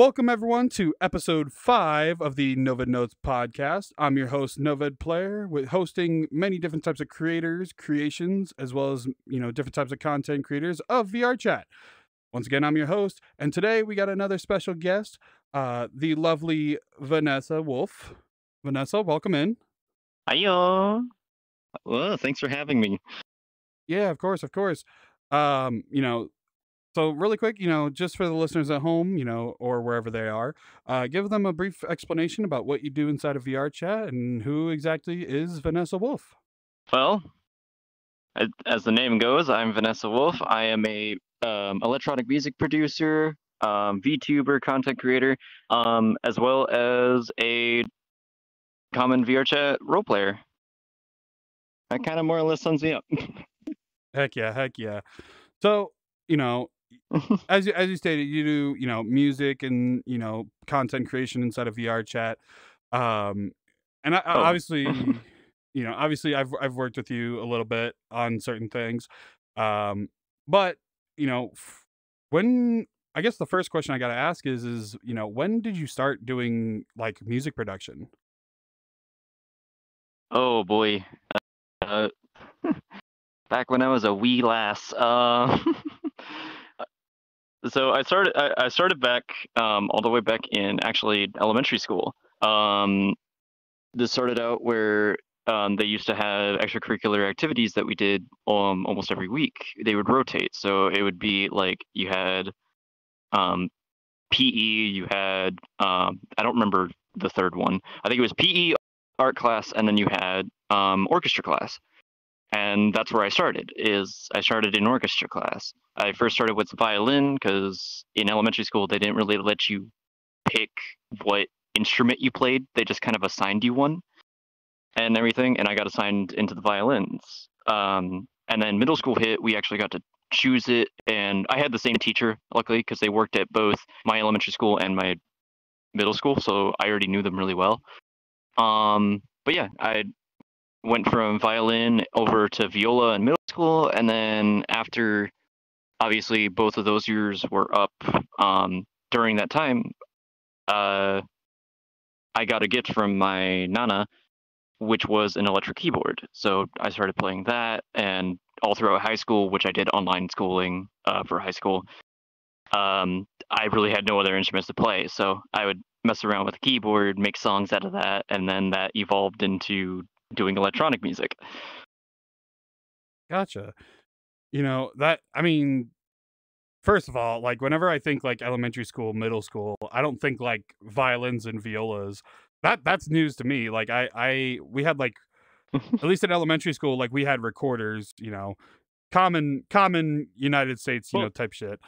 Welcome, everyone, to episode five of the Noved Notes podcast. I'm your host, Noved Player, with hosting many different types of creators, creations, as well as, you know, different types of content creators of VR chat. Once again, I'm your host, and today we got another special guest, uh, the lovely Vanessa Wolf. Vanessa, welcome in. Hiyo. Well, thanks for having me. Yeah, of course, of course. Um, you know, so really quick, you know, just for the listeners at home, you know, or wherever they are, uh, give them a brief explanation about what you do inside of VR chat and who exactly is Vanessa Wolf. Well, as, the name goes, I'm Vanessa Wolf. I am a um, electronic music producer, um, VTuber, content creator, um, as well as a common VR chat role player. That kind of more or less sums me up. Heck yeah, heck yeah. So, you know, as you, as you stated, you do you know music and you know content creation inside of VR chat, um, and I, Oh. obviously, you know, obviously, I've I've worked with you a little bit on certain things, um, but you know, when I guess the first question I got to ask is is you know when did you start doing like music production? oh boy. Uh, back when I was a wee lass. Uh, so I started. I, I started back um, all the way back in actually elementary school. Um, this started out where um, they used to have extracurricular activities that we did um, almost every week. They would rotate, so it would be like you had um, PE, you had um, I don't remember the third one. I think it was PE, art class, and then you had orchestra class. And that's where I started. Is I started in orchestra class. I first started with violin because in elementary school they didn't really let you pick what instrument you played. They just kind of assigned you one and everything. And I got assigned into the violins. Um, and then middle school hit, we actually got to choose it. And I had the same teacher, luckily, because they worked at both my elementary school and my middle school. So I already knew them really well. Um, but yeah, I went from violin over to viola in middle school. And then after, obviously, both of those years were up um, during that time, uh, I got a gift from my nana, which was an electric keyboard. So I started playing that, and all throughout high school, which I did online schooling uh, for high school, um, I really had no other instruments to play. So I would mess around with the keyboard, make songs out of that, and then that evolved into doing electronic music. Gotcha. You know that I mean, first of all, like whenever I think like elementary school, middle school, I don't think like violins and violas. That that's news to me. Like I I we had like at least in elementary school, like we had recorders, you know, common common United States, you Well- know, type shit.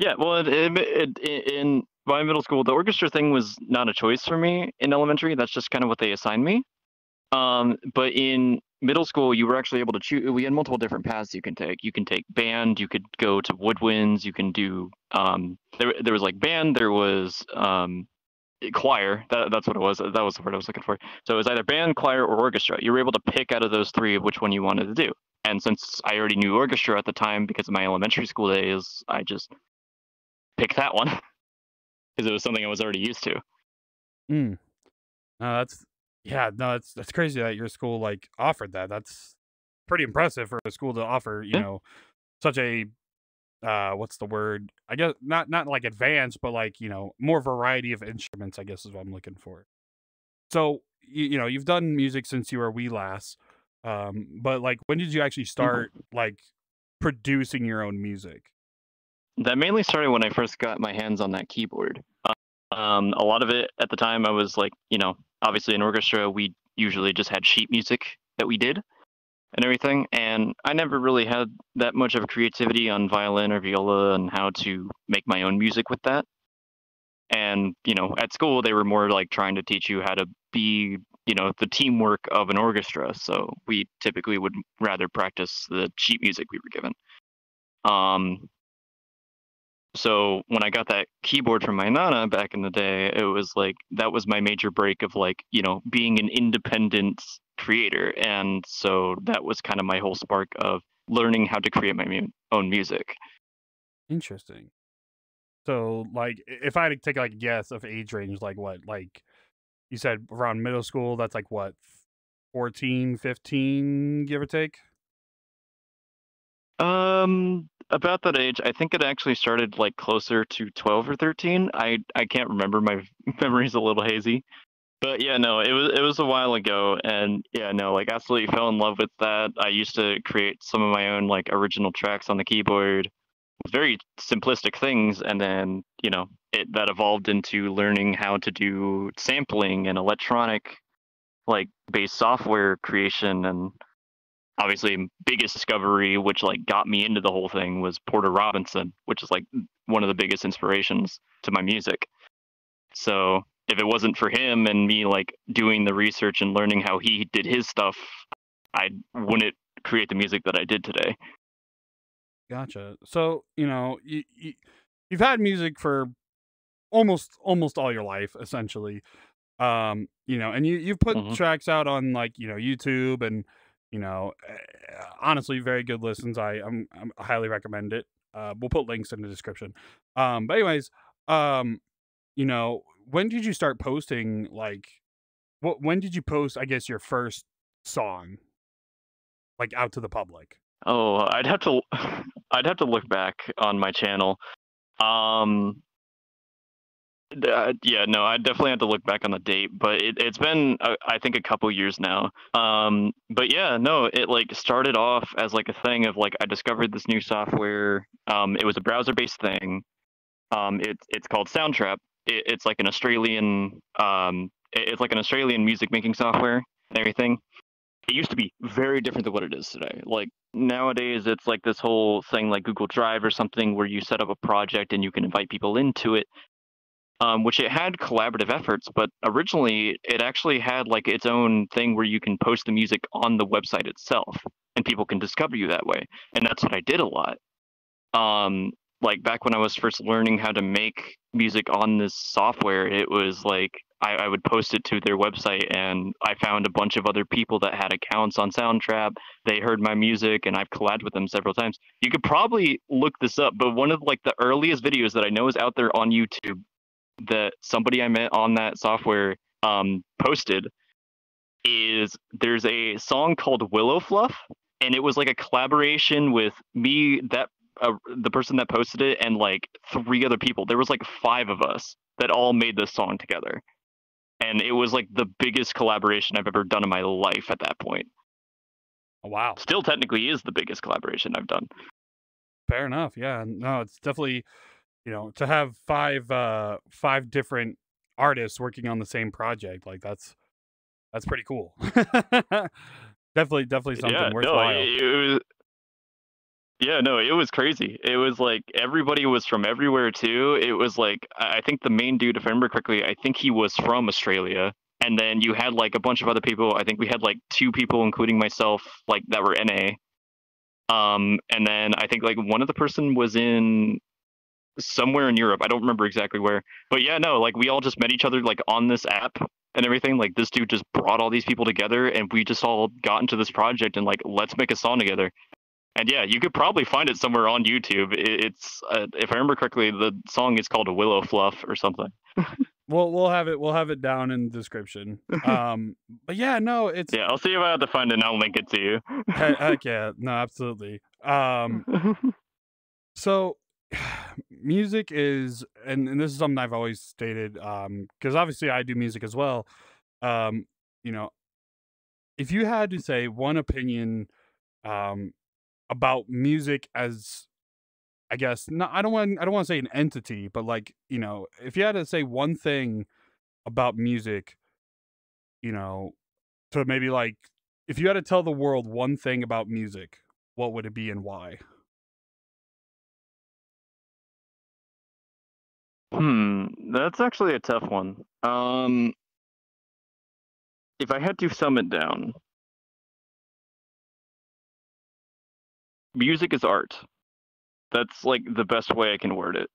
Yeah, well, it, it, it, in my middle school, the orchestra thing was not a choice for me in elementary. That's just kind of what they assigned me. Um, but in middle school, you were actually able to choose. We had multiple different paths you can take. You can take band. You could go to woodwinds. You can do. Um, there, there was like band. There was um, choir. That, that's what it was. That was the word I was looking for. So it was either band, choir, or orchestra. You were able to pick out of those three which one you wanted to do. And since I already knew orchestra at the time because of my elementary school days, I just picked that one because it was something I was already used to. Mm. No, that's yeah, no, it's that's crazy that your school like offered that. That's pretty impressive for a school to offer, you Yeah. know, such a uh what's the word? I guess not not like advanced, but like, you know, more variety of instruments, I guess is what I'm looking for. So, you, you know, you've done music since you were wee lass. Um, but like when did you actually start like producing your own music? That mainly started when I first got my hands on that keyboard. Um, a lot of it at the time, I was like, you know, obviously in orchestra, we usually just had sheet music that we did and everything. And I never really had that much of a creativity on violin or viola and how to make my own music with that. And, you know, at school, they were more like trying to teach you how to be, you know, the teamwork of an orchestra. So we typically would rather practice the sheet music we were given. Um, so when I got that keyboard from my nana back in the day, it was like that was my major break of like, you know, being an independent creator. And so that was kind of my whole spark of learning how to create my mu- own music. Interesting. So like if I had to take like a guess of age range, like what, like you said around middle school, that's like what, 14, 15, give or take? Um, about that age, I think it actually started like closer to 12 or 13. I I can't remember. My memory's a little hazy. But yeah, no, it was it was a while ago, and yeah, no, like absolutely fell in love with that. I used to create some of my own like original tracks on the keyboard, very simplistic things, and then you know it that evolved into learning how to do sampling and electronic like based software creation and obviously biggest discovery which like got me into the whole thing was porter robinson which is like one of the biggest inspirations to my music so if it wasn't for him and me like doing the research and learning how he did his stuff i wouldn't create the music that i did today Gotcha. So you know you, you you've had music for almost almost all your life essentially. Um, you know, and you you've put hmm tracks out on like you know YouTube and you know eh, honestly very good listens. I I'm, I'm highly recommend it. Uh, we'll put links in the description. Um, but anyways, um, you know, when did you start posting like what when did you post I guess your first song like out to the public? oh i'd have to i'd have to look back on my channel um uh, yeah, no, I definitely have to look back on the date, but it, it's been uh, I think a couple years now. Um, but yeah, no, it like started off as like a thing of like I discovered this new software. Um, it was a browser-based thing. Um, it's it's called Soundtrap. It, it's like an Australian um, it- it's like an Australian music making software and everything. It used to be very different than what it is today. Like nowadays, it's like this whole thing like Google Drive or something where you set up a project and you can invite people into it um, which it had collaborative efforts, but originally it actually had like its own thing where you can post the music on the website itself, and people can discover you that way. And that's what I did a lot. Um, like back when I was first learning how to make music on this software, it was like I, I would post it to their website, and I found a bunch of other people that had accounts on Soundtrap. They heard my music, and I've collabed with them several times. You could probably look this up, but one of like the earliest videos that I know is out there on YouTube that somebody I met on that software um, posted is there's a song called Willow Fluff, and it was like a collaboration with me, that uh, the person that posted it, and like three other people. There was like five of us that all made this song together, and it was like the biggest collaboration I've ever done in my life at that point. Oh, wow. Still, technically, is the biggest collaboration I've done. Fair enough. Yeah. No, it's definitely, you know, to have five uh five different artists working on the same project, like that's that's pretty cool. definitely definitely something Yeah, no, worthwhile. it, it was Yeah, no, it was crazy. It was like everybody was from everywhere too. It was like I I think the main dude, if I remember correctly, I think he was from Australia. And then you had like a bunch of other people. I think we had like two people, including myself, like that were NA. Um, and then I think like one of the person was in somewhere in Europe. I don't remember exactly where. But yeah, no, like we all just met each other like on this app and everything. Like this dude just brought all these people together and we just all got into this project and like let's make a song together. And yeah, you could probably find it somewhere on YouTube. It's uh, if I remember correctly, the song is called Willow Fluff or something. We'll we'll have it we'll have it down in the description. Um, but yeah, no, it's Yeah, I'll see if I have to find it and I'll link it to you. he- heck yeah, no, absolutely. Um, so music is and, and this is something i've always stated um because obviously i do music as well um you know if you had to say one opinion um about music as i guess not i don't want i don't want to say an entity but like you know if you had to say one thing about music you know to maybe like if you had to tell the world one thing about music what would it be and why Hmm, that's actually a tough one. Um, if I had to sum it down, music is art. That's like the best way I can word it.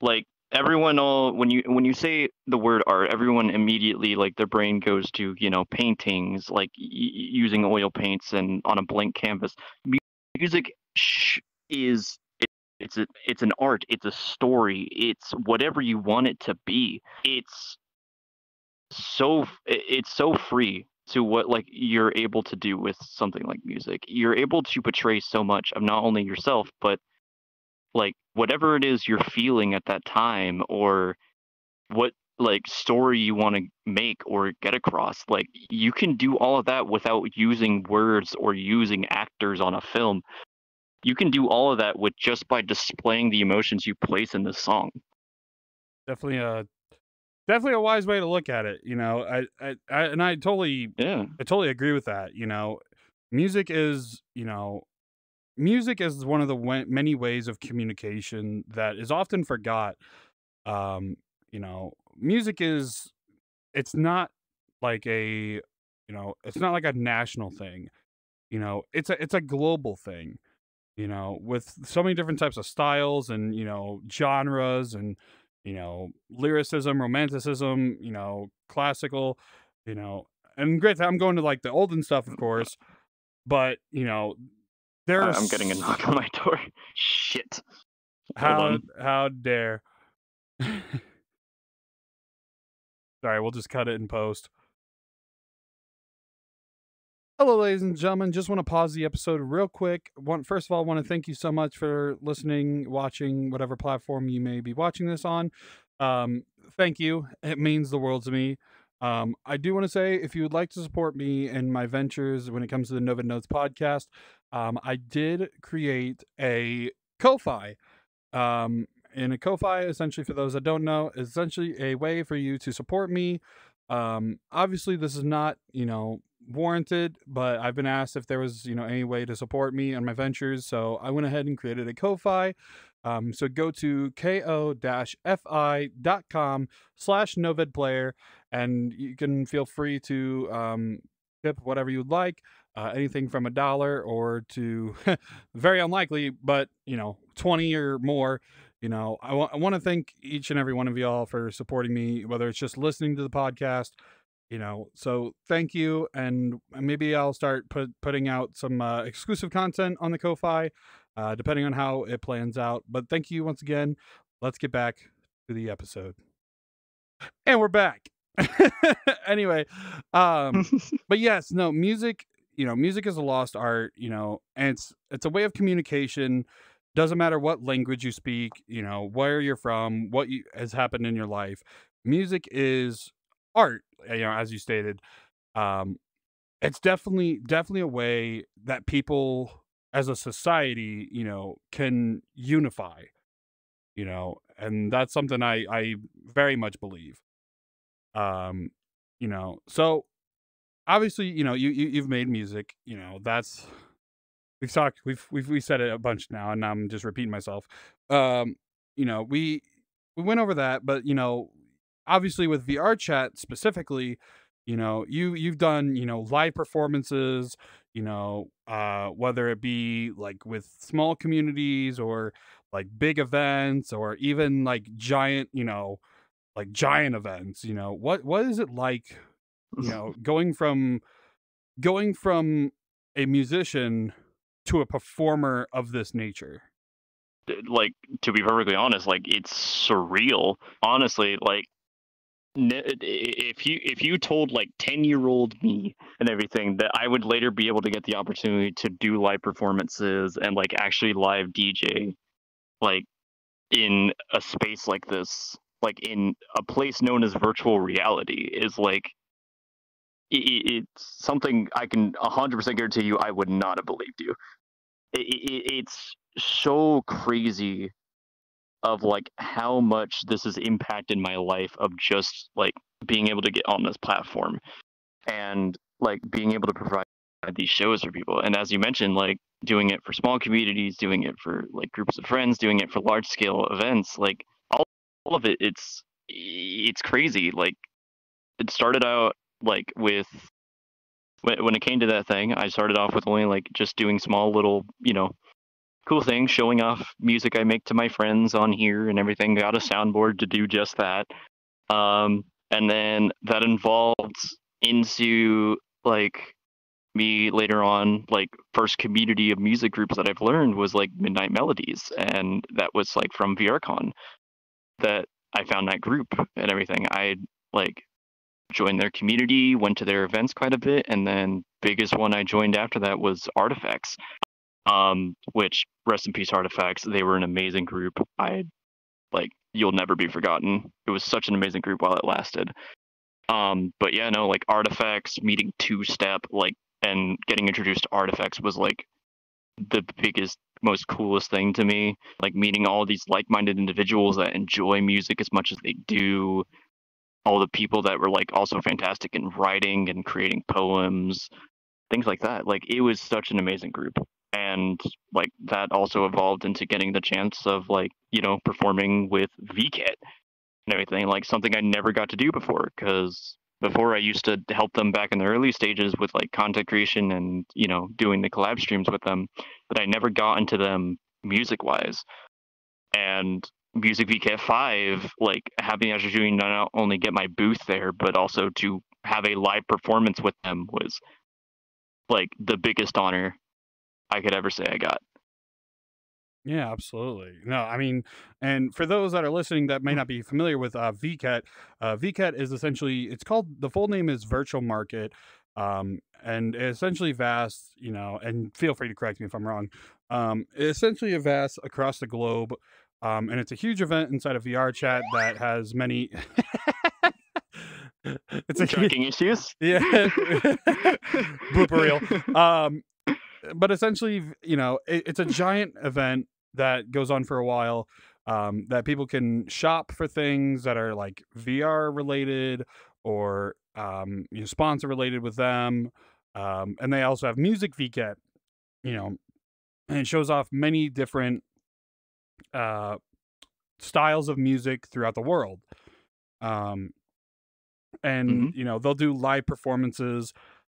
Like everyone all when you when you say the word art, everyone immediately like their brain goes to, you know, paintings, like y- using oil paints and on a blank canvas. Mu- Music sh- is it's a, it's an art it's a story it's whatever you want it to be. It's so it's so free to what like you're able to do with something like music. You're able to portray so much of not only yourself but like whatever it is you're feeling at that time or what like story you want to make or get across like you can do all of that without using words or using actors on a film you can do all of that with just by displaying the emotions you place in the song. Definitely a definitely a wise way to look at it you know I, I, I and i totally yeah. I totally agree with that you know. Music is you know music is one of the w- many ways of communication that is often forgot um you know. Music is it's not like a you know it's not like a national thing you know it's a it's a global thing you know with so many different types of styles and you know genres and you know lyricism romanticism you know classical you know and great i'm going to like the olden stuff of course but you know there's i'm getting a knock on my door. Shit. How how dare Sorry, we'll just cut it in post. Hello, ladies and gentlemen. Just want to pause the episode real quick. First of all, I want to thank you so much for listening, watching, whatever platform you may be watching this on. Um, thank you. It means the world to me. Um, I do want to say if you would like to support me and my ventures when it comes to the Nova Notes podcast, um, I did create a Ko-Fi. Um, and a Ko-Fi, essentially, for those that don't know, is essentially a way for you to support me. Um, obviously, this is not, you know, warranted, but I've been asked if there was, you know, any way to support me on my ventures. So I went ahead and created a Ko-Fi. Um, so go to ko-fi.com slash novedplayer and you can feel free to um, tip whatever you'd like. Uh, anything from a dollar or to very unlikely, but you know, 20 or more you know, I, I want to thank each and every one of y'all for supporting me, whether it's just listening to the podcast, you know. So thank you, and maybe I'll start put, putting out some uh, exclusive content on the Ko-Fi, uh, depending on how it plans out. But thank you once again. Let's get back to the episode, and we're back. anyway, um, but yes, no music. You know, music is a lost art. You know, and it's it's a way of communication doesn't matter what language you speak, you know, where you're from, what you, has happened in your life. Music is art, you know, as you stated. Um, it's definitely definitely a way that people as a society, you know, can unify. You know, and that's something I I very much believe. Um, you know, so obviously, you know, you, you you've made music, you know, that's we've talked we've we've we said it a bunch now and I'm just repeating myself. Um, you know, we we went over that, but you know, obviously with VR chat specifically, you know, you you've done, you know, live performances, you know, uh whether it be like with small communities or like big events or even like giant, you know, like giant events, you know. What what is it like, you know, going from going from a musician to a performer of this nature? Like to be perfectly honest, like it's surreal. Honestly, like if you if you told like 10 year old me and everything that i would later be able to get the opportunity to do live performances and like actually live dj like in a space like this like in a place known as virtual reality is like it's something I can 100% guarantee you I would not have believed you. it's so crazy of like how much this has impacted my life of just like being able to get on this platform and like being able to provide these shows for people. And as you mentioned, like doing it for small communities, doing it for like groups of friends, doing it for large scale events, like all, all of it, it's it's crazy. Like it started out like with when, when it came to that thing, I started off with only like just doing small little, you know, cool thing showing off music I make to my friends on here and everything. Got a soundboard to do just that. Um, and then that involved into like me later on like first community of music groups that I've learned was like Midnight Melodies, and that was like from VRCon that I found that group and everything. I like joined their community, went to their events quite a bit, and then biggest one I joined after that was Artifacts. Um, which rest in peace Artifacts. They were an amazing group. I like you'll never be forgotten. It was such an amazing group while it lasted. Um, but yeah, no, like Artifacts meeting two step, like and getting introduced to Artifacts was like the biggest most coolest thing to me like meeting all these like-minded individuals that enjoy music as much as they do all the people that were like also fantastic in writing and creating poems things like that like it was such an amazing group and like that also evolved into getting the chance of like you know performing with VKet and everything like something i never got to do before because before i used to help them back in the early stages with like content creation and you know doing the collab streams with them but i never got into them music wise and music VKet 5 like having the opportunity not only get my booth there but also to have a live performance with them was like the biggest honor i could ever say i got Yeah, absolutely. No, I mean, and for those that are listening that may not be familiar with uh, VKet, uh, VKet is essentially it's called the full name is Virtual Market, um, and essentially vast. You know, and feel free to correct me if I'm wrong. Um, essentially a vast across the globe, um, and it's a huge event inside of VR chat that has many. it's a tracking issues yeah blooper reel um but essentially you know it, it's a giant event that goes on for a while um that people can shop for things that are like vr related or um you know sponsor related with them um and they also have music VKet you know and it shows off many different uh styles of music throughout the world um and Mhm. you know they'll do live performances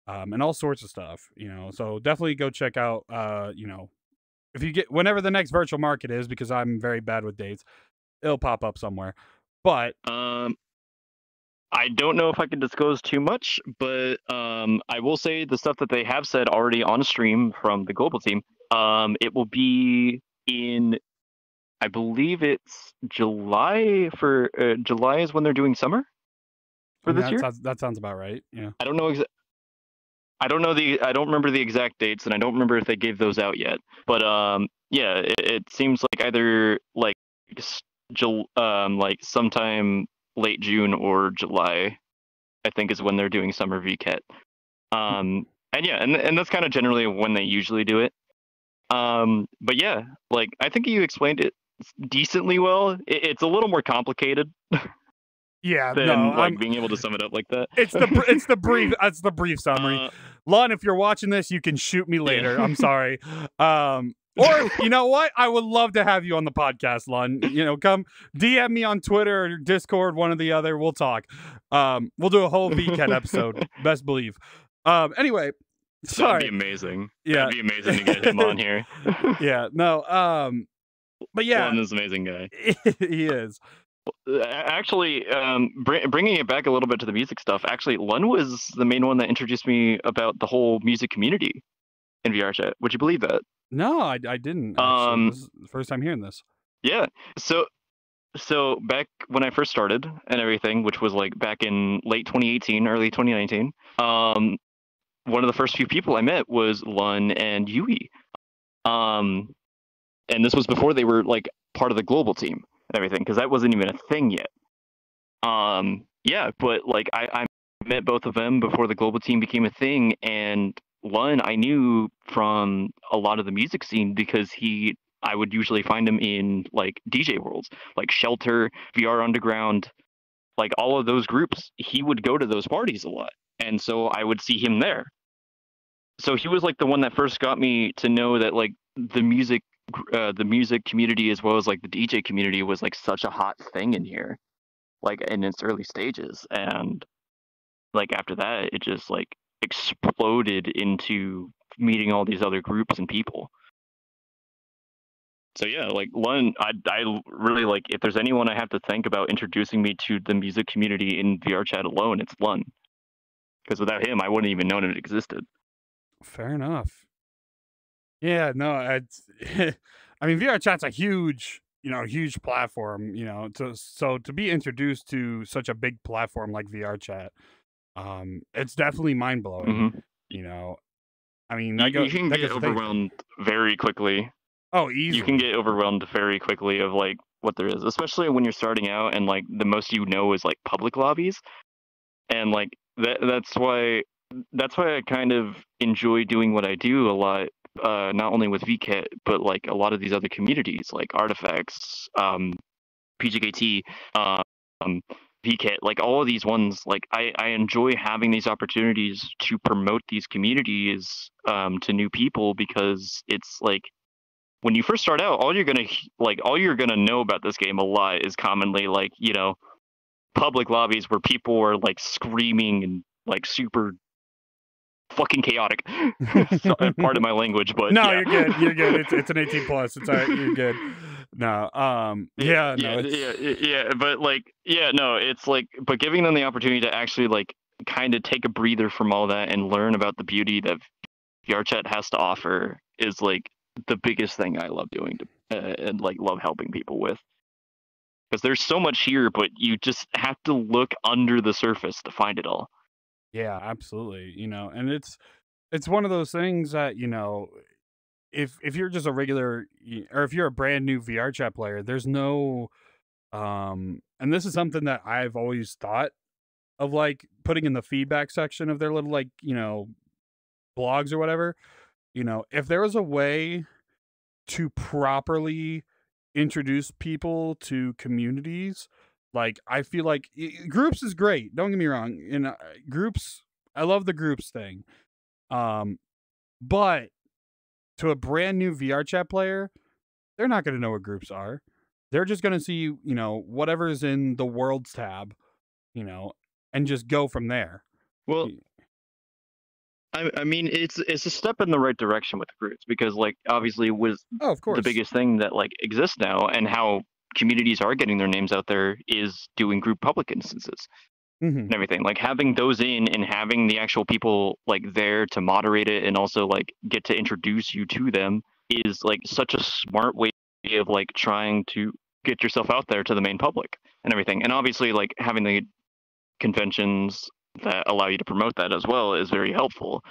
um, and all sorts of stuff you know so definitely go check out uh you know if you get whenever the next virtual market is because i'm very bad with dates it'll pop up somewhere but Um, I don't know if I can disclose too much, but um, I will say the stuff that they have said already on stream from the global team. Um, it will be in, I believe it's July for uh, July is when they're doing summer for I mean, this that, year. sounds, that sounds about right yeah I don't know exa- I don't know the I don't remember the exact dates, and I don't remember if they gave those out yet. But um, yeah, it, it seems like either like um like sometime late June or July, I think is when they're doing summer VKet. Um, and yeah, and and that's kind of generally when they usually do it. Um, but yeah, like I think you explained it decently well. It, it's a little more complicated yeah than no like I'm, being able to sum it up like that. it's the it's the brief it's the brief summary Uh, lon if you're watching this you can shoot me later. I'm sorry. Um or you know what? I would love to have you on the podcast lon. You know come dm me on twitter or discord one or the other. We'll talk. Um we'll do a whole VKet episode. Best believe. Um anyway That'd sorry. be amazing. yeah. That'd be amazing to get him on here. yeah no um but yeah. Juan is an amazing guy. he is Actually, um, br- bringing it back a little bit to the music stuff. Actually, Lun was the main one that introduced me about the whole music community in VR chat. Would you believe that? no i, I didn't. Um, this is the first time hearing this Yeah. So, so back when I first started and everything, which was like back in late 2018, early 2019, um, one of the first few people I met was Lun and Yui. Um, and this was before they were like part of the global team and everything, because that wasn't even a thing yet. Um, yeah, but like I, I met both of them before the global team became a thing, and Lun I knew from a lot of the music scene because he I would usually find him in like DJ worlds, like Shelter, VR Underground, like all of those groups. He would go to those parties a lot, and so I would see him there. So he was like the one that first got me to know that like the music, uh, the music community as well as like the DJ community was like such a hot thing in here, like in its early stages, and like after that, it just like exploded into meeting all these other groups and people. So yeah like lun I, I really like if there's anyone i have to think about introducing me to the music community in vr chat alone it's lun. Because without him i wouldn't even known it existed. Fair enough. Yeah, no, it's I mean VR chat's a huge, you know, huge platform, you know. To so to be introduced to such a big platform like VR chat, um, it's definitely mind blowing. hmm You know, I mean, You, go, you can get goes to think- overwhelmed very quickly. Oh, easily. You can get overwhelmed very quickly of like what there is, especially when you're starting out and like the most you know is like public lobbies, and like that that's why that's why I kind of enjoy doing what I do a lot. Uh, not only with VKet, but like a lot of these other communities, like Artifacts, um, PJKT, um, VKet, like all of these ones. Like I, I enjoy having these opportunities to promote these communities um, to new people because it's like when you first start out, all you're gonna like all you're gonna know about this game a lot is commonly like you know public lobbies where people are like screaming and like super fucking chaotic. so, uh, pardon my language, but no, yeah. you're good. You're good. It's it's an 18 plus. It's all right. You're good. No, um, yeah, no, yeah, it's, yeah, yeah, yeah, but like, yeah, no, it's like, but giving them the opportunity to actually like kind of take a breather from all that and learn about the beauty that VRChat has to offer is like the biggest thing I love doing to, uh, and like love helping people with. Because there's so much here, but you just have to look under the surface to find it all. Yeah, absolutely. You know, and it's it's one of those things that, you know, if if you're just a regular or if you're a brand new VR chat player, there's no um and this is something that I've always thought of like putting in the feedback section of their little like, you know, blogs or whatever. You know, if there was a way to properly introduce people to communities like i feel like groups is great don't get me wrong in uh, groups i love the groups thing um but to a brand new vr chat player they're not going to know what groups are. They're just going to see you know whatever's in the worlds tab you know and just go from there. Well, I, I mean, it's it's a step in the right direction with groups because, like, obviously, with oh of course. the biggest thing that like exists now and how communities are getting their names out there is doing group public instances Mhm. and everything like having those in and having the actual people like there to moderate it and also like get to introduce you to them is like such a smart way of like trying to get yourself out there to the main public and everything and obviously like having the conventions that allow you to promote that as well is very helpful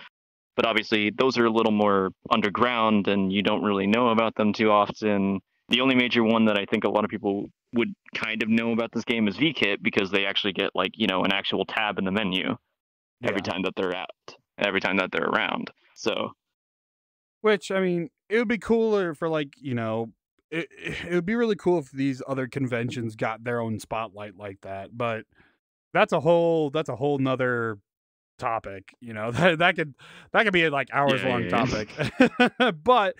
but obviously those are a little more underground and you don't really know about them too often. The only major one that I think a lot of people would kind of know about this game is VKet because they actually get like, you know, an actual tab in the menu every Yeah. time that they're at, every time that they're around. So, Which I mean, it would be cooler for like you know, it it would be really cool if these other conventions got their own spotlight like that. But that's a whole that's a whole nother topic. You know that that could that could be a like hours Yeah, long yeah, topic. but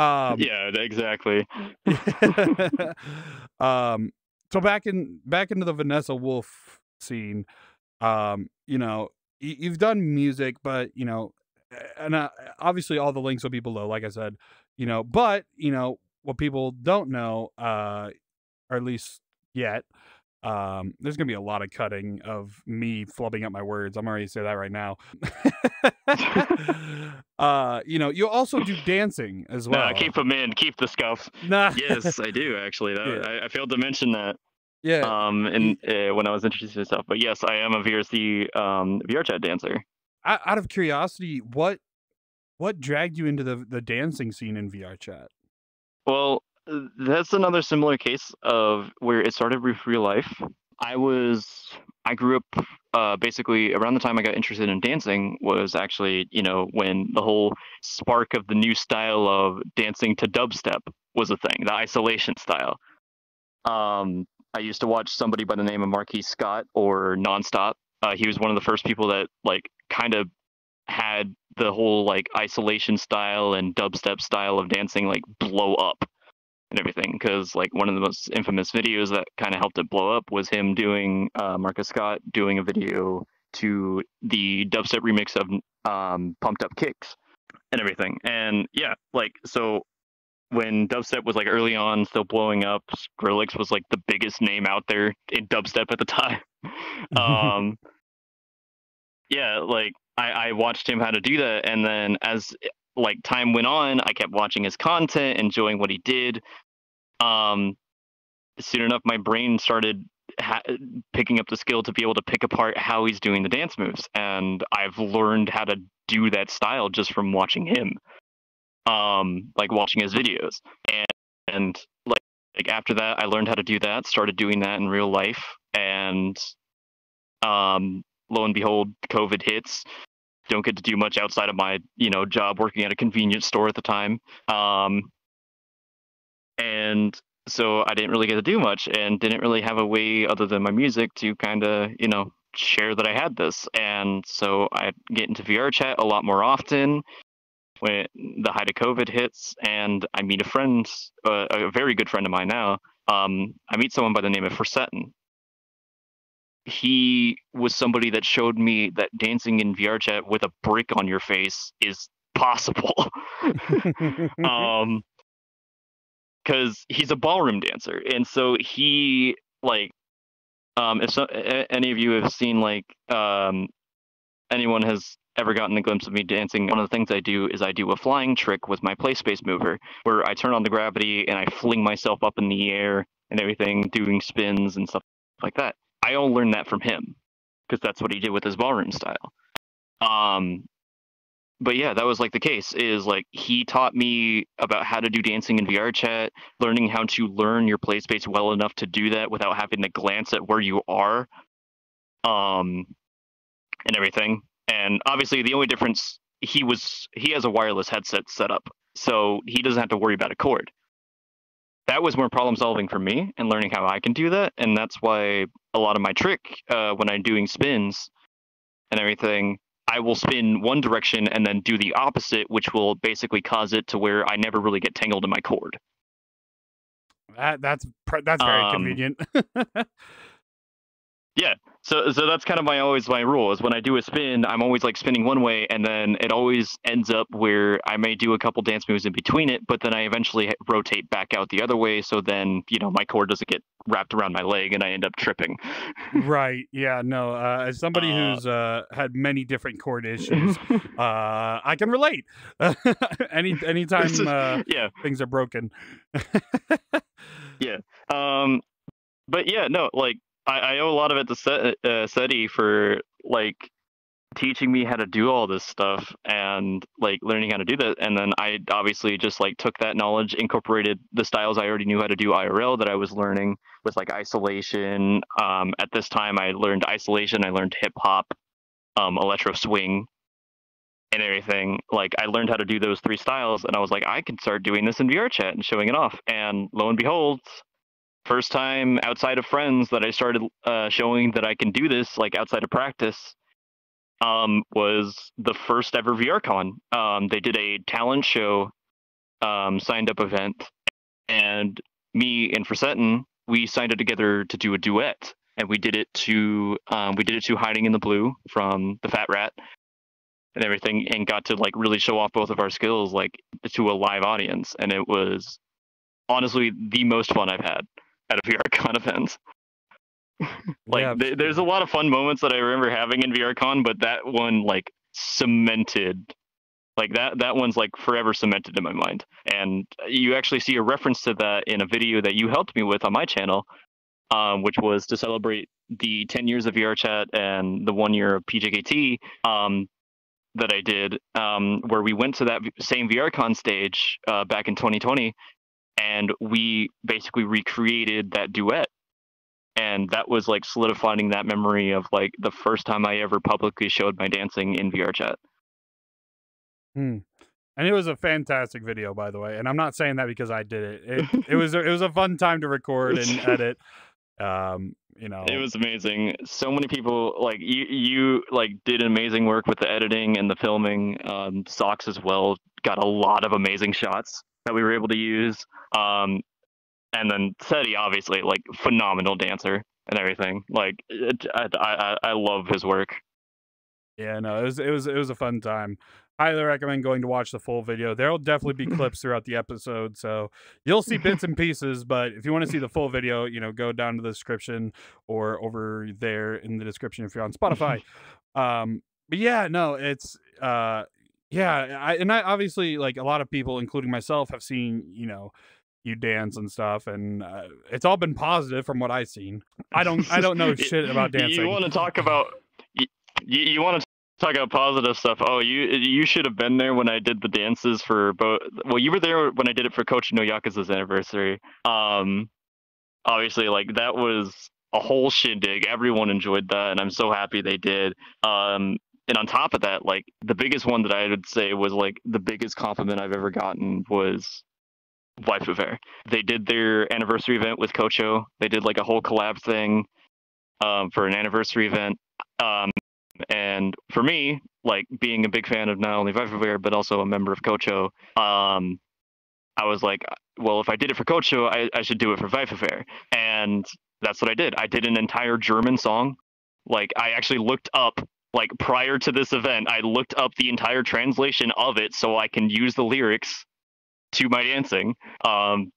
um, yeah, exactly. um, so back in back into the Vanessa Wolf scene, um, you know, y- you've done music, but you know, and uh, obviously all the links will be below, like I said, you know, but you know what people don't know, uh, or at least yet. Um, there's gonna be a lot of cutting of me flubbing up my words. I'm already say that right now. uh, you know, you also do dancing as well. Nah, keep them in, keep the scuff. Nah. Yes, I do actually. That, Yeah. I, I failed to mention that yeah. um, in, uh, when I was introducing myself. But yes, I am a VRC um, VRChat dancer. O- out of curiosity, what what dragged you into the the dancing scene in VR chat? Well, that's another similar case of where it started with real life. I was I grew up uh, basically around the time I got interested in dancing was actually you know when the whole spark of the new style of dancing to dubstep was a thing, the isolation style. Um, I used to watch somebody by the name of Marquese Scott or Nonstop. Uh, he was one of the first people that like kind of had the whole like isolation style and dubstep style of dancing like blow up and everything because like one of the most infamous videos that kind of helped it blow up was him doing uh, Marquese Scott doing a video to the dubstep remix of um, Pumped Up Kicks and everything. And yeah like so when dubstep was like early on still blowing up Skrillex was like the biggest name out there in dubstep at the time. Um yeah like I, I watched him how to do that, and then as like time went on, I kept watching his content, enjoying what he did. Um, soon enough, my brain started ha- picking up the skill to be able to pick apart how he's doing the dance moves, and I've learned how to do that style just from watching him. Um, like watching his videos, and and like like after that, I learned how to do that. Started doing that in real life, and um, lo and behold, COVID hits. Don't get to do much outside of my, you know, job working at a convenience store at the time. Um, and so I didn't really get to do much, and didn't really have a way other than my music to kind of, you know, share that I had this. And so I get into VR chat a lot more often when the height of COVID hits, and I meet a friend, uh, a very good friend of mine now. Um, I meet someone by the name of Forsetten, he was somebody that showed me that dancing in VR chat with a brick on your face is possible. um, because he's a ballroom dancer, and so he like, um, if so, any of you have seen like, um, anyone has ever gotten a glimpse of me dancing, one of the things I do is I do a flying trick with my play space mover, where I turn on the gravity and I fling myself up in the air and everything, doing spins and stuff like that. I all learned that from him because that's what he did with his ballroom style. Um, but yeah, that was like the case. Is like he taught me about how to do dancing in VR chat, learning how to learn your play space well enough to do that without having to glance at where you are, um, and everything. And obviously, the only difference he was he has a wireless headset set up, so he doesn't have to worry about a cord that was more problem solving for me and learning how I can do that. And that's why a lot of my trick uh, when I'm doing spins and everything, I will spin one direction and then do the opposite, which will basically cause it to where I never really get tangled in my cord. That that's that's very um, convenient. yeah, so so that's kind of my always my rule is when I do a spin, I'm always like spinning one way, and then it always ends up where I may do a couple dance moves in between it, but then I eventually rotate back out the other way, so then you know my cord doesn't get wrapped around my leg and I end up tripping. right. Yeah. No. Uh, as somebody uh, who's uh, had many different cord issues, uh, I can relate. Any anytime uh, yeah things are broken. yeah. Um. But yeah, no, like I, I owe a lot of it to Set, uh, SETI for like teaching me how to do all this stuff and like learning how to do that. And then i obviously just like took that knowledge incorporated the styles i already knew how to do irl that i was learning with like isolation. Um, at this time i learned isolation. I learned hip hop um, electro swing and everything. Like i learned how to do those three styles and i was like i can start doing this in vr chat and showing it off. And lo and behold first time outside of friends that I started uh, showing that I can do this, like outside of practice, um, was the first ever VRCon. Um, they did a talent show um, signed up event, and me and Forsetten, we signed up together to do a duet, and we did it to um, we did it to Hiding in the Blue from the Fat Rat and everything, and got to like really show off both of our skills like to a live audience, and it was honestly the most fun I've had at a VRCon event. like yeah, th- there's a lot of fun moments that I remember having in VRCon, but that one like cemented like that that one's like forever cemented in my mind. And you actually see a reference to that in a video that you helped me with on my channel, um, which was to celebrate the 10 years of VRChat and the one year of PJKT um, that I did, um, where we went to that same VRCon stage uh, back in 2020 and we basically recreated that duet. And that was like solidifying that memory of like the first time i ever publicly showed my dancing in vr chat. Hmm. and it was a fantastic video by the way and i'm not saying that because i did it. It, it was a, it was a fun time to record and edit um you know. It was amazing. So many people like you you like did amazing work with the editing and the filming. Um socks as well got a lot of amazing shots that we were able to use. Um, and then SETI, obviously, like phenomenal dancer and everything. Like it, I, I, I love his work. Yeah, no, it was it was it was a fun time. Highly recommend going to watch the full video. There'll definitely be clips throughout the episode, so you'll see bits and pieces. But if you want to see the full video, you know, go down to the description or over there in the description if you're on Spotify. Um, but yeah, no, it's uh yeah, I and I obviously like a lot of people, including myself, have seen you know you dance and stuff, and uh, it's all been positive from what I've seen. I don't I don't know shit about dancing. You want to talk about you, you want to talk about positive stuff. Oh, you you should have been there when I did the dances for both. Well, you were there when I did it for Coach No Yakuza's anniversary. Um, obviously, like that was a whole shindig. Everyone enjoyed that, and I'm so happy they did. Um, and on top of that, like the biggest one that I would say was like the biggest compliment I've ever gotten was Waifu Fair. They did their anniversary event with Kocho. They did like a whole collab thing um, for an anniversary event. Um, and for me, like being a big fan of not only Waifu Fair but also a member of Kocho, um, I was like, well, if I did it for Kocho, I, I should do it for Waifu Fair. And that's what I did. I did an entire German song. Like I actually looked up like prior to this event, I looked up the entire translation of it so I can use the lyrics to my dancing. Um,